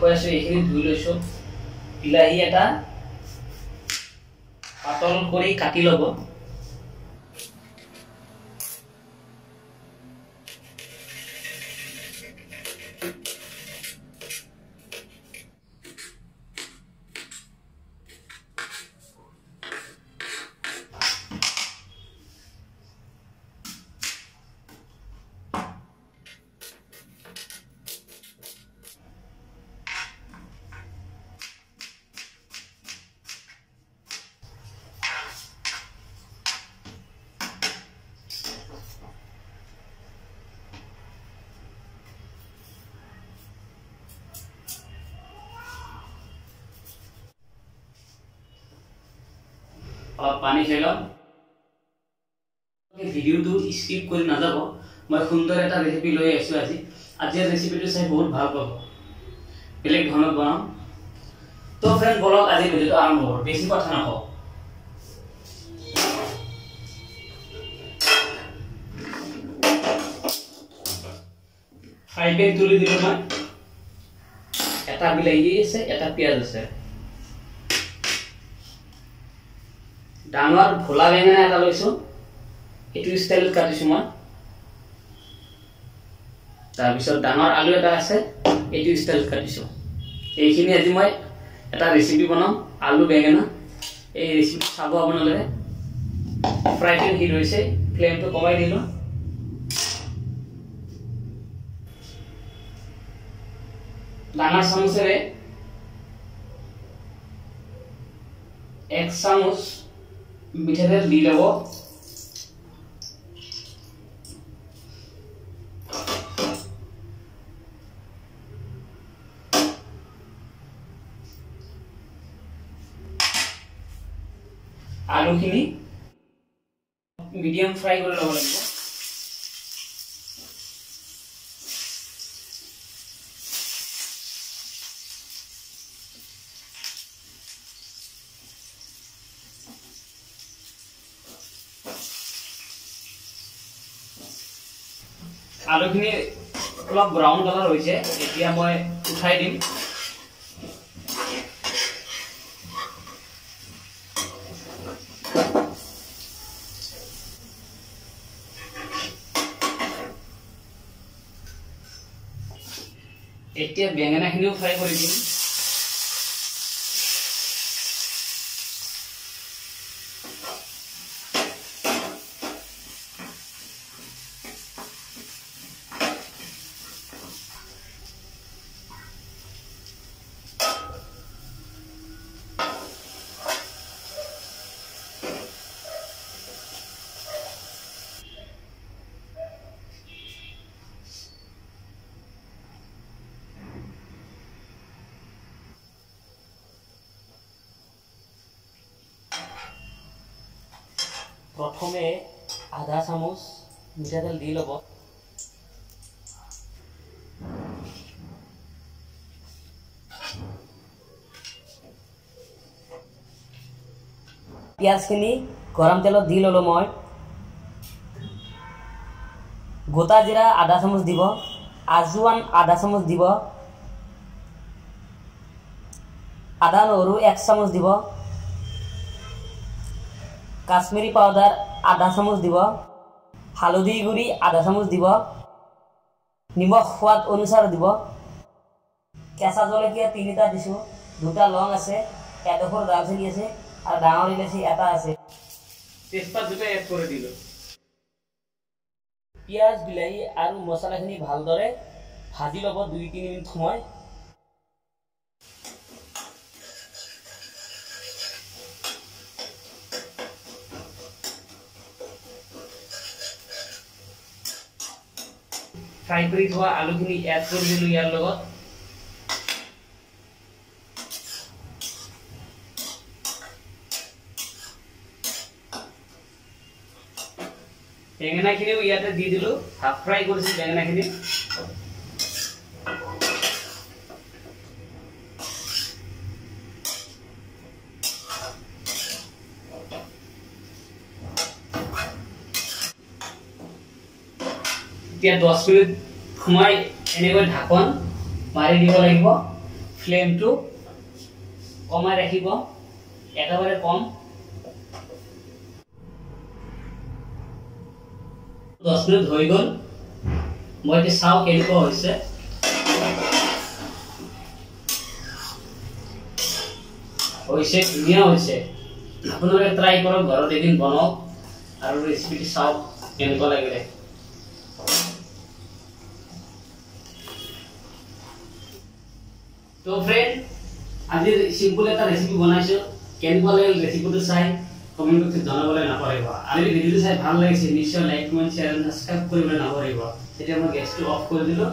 দেখুৱাই আছোঁ এইখিনি ধুই লৈছোঁ। বিলাহী এটা পাতল কৰি কাটি ল'ব। অলপ পানী খাই ল'ম। ভিডিঅ'টো স্কিপ কৰি নাযাব। মই সুন্দৰ এটা ৰেচিপি লৈ আহিছোঁ আজি। আজিৰ ৰেচিপিটো চাই বহুত ভাল পাব। বেলেগ ধৰণত বনাম। তো ফ্ৰেণ্ড বলক আজি ভিডিঅ'টো আৰম্ভ কৰোঁ। বেছি কথা নকওঁ। ফ্ৰাই পেন তুলি দিলোঁ মই। এটা বিলাহী আছে এটা পিঁয়াজ আছে। ডাঙৰ ভোলা বেঙেনা এটা লৈছোঁ। এইটো ষ্টাইলত কাটিছোঁ মই। তাৰপিছত ডাঙৰ আলু এটা আছে এইটো ষ্টাইলত কাটিছোঁ। এইখিনি আজি মই এটা ৰেচিপি বনাম আলু বেঙেনা। এই ৰেচিপি চাব আপোনালোকে। ফ্ৰাই পেন হিট হৈছে ফ্লেমটো কমাই দিলোঁ। ডাঙৰ চামুচেৰে এক চামুচ মিঠাতেল দি ল'ব আলুখিনি মিডিয়াম ফ্ৰাই কৰি ল'ব লাগিব আলুখিনি অলপ ব্ৰাউন কালাৰ হৈছে এতিয়া মই উঠাই দিম। এতিয়া বেঙেনাখিনিও ফ্ৰাই কৰি দিম। প্ৰথমে আধা চামুচ মিঠাতেল দি ল'ব। পিঁয়াজখিনি গৰম তেলত দি ল'লোঁ মই। গোটা জিৰা আধা চামুচ দিব আজোৱান আধা চামুচ দিব। আদা নহৰু এক চামুচ দিব। কাশ্মীৰী পাউডাৰ আধা চামুচ দিব হালধি গুড়ি আধা চামুচ দিব নিমখ সোৱাদ অনুসাৰে দিব। কেঁচা জলকীয়া তিনিটা দিছোঁ দুটা লং আছে এডোখৰ দালচেনি আছে আৰু ডাঙৰ ইলাচি এটা আছে। তেজপাত দুটা এড কৰি দিলোঁ। পিঁয়াজ বিলাহী আৰু মছলাখিনি ভালদৰে ভাজি ল'ব দুই তিনি মিনিট সময়। ফ্ৰাই কৰি থোৱা আলুখিনি এড কৰি দিলোঁ ইয়াৰ লগত। বেঙেনাখিনিও ইয়াতে দি দিলোঁ। হাফ ফ্ৰাই কৰিছোঁ বেঙেনাখিনি। এতিয়া দহ মিনিট সোমাই এনেকৈ ঢাকন মাৰি দিব লাগিব। ফ্লেমটো কমাই ৰাখিব। একেবাৰে কম। দহ মিনিট হৈ গ'ল। মই এতিয়া চাওঁ কেনেকুৱা হৈছে। হৈছে ধুনীয়া হৈছে। আপোনালোকে ট্ৰাই কৰক ঘৰত এদিন বনাওক। আৰু ৰেচিপিটো চাওক কেনেকুৱা লাগিলে। তো ফ্ৰেণ্ড আজি চিম্পল এটা ৰেচিপি বনাইছোঁ। কেনেকুৱা লাগিল ৰেচিপিটো চাই কমেণ্ট বক্সত জনাবলৈ নাপাহৰিব। আৰু যদি ভিডিঅ'টো চাই ভাল লাগিছে নিশ্চয় লাইক কমেণ্ট শ্বেয়াৰ ছাবস্ক্ৰাইব কৰিবলৈ নাপাহৰিব। তেতিয়া মই গেছটো অফ কৰি দিলোঁ।